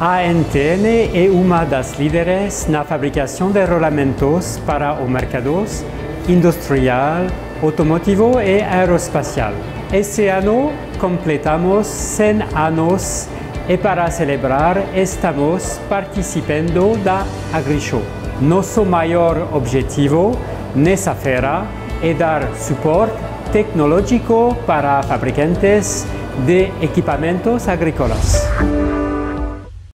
A ANTN é uma das líderes na fabricação de rolamentos para o mercado industrial, automotivo e aeroespacial. Este ano completamos 100 anos e para celebrar estamos participando da AgriShow. Nosso maior objetivo nessa feira é dar suporte tecnológico para fabricantes de equipamentos agrícolas.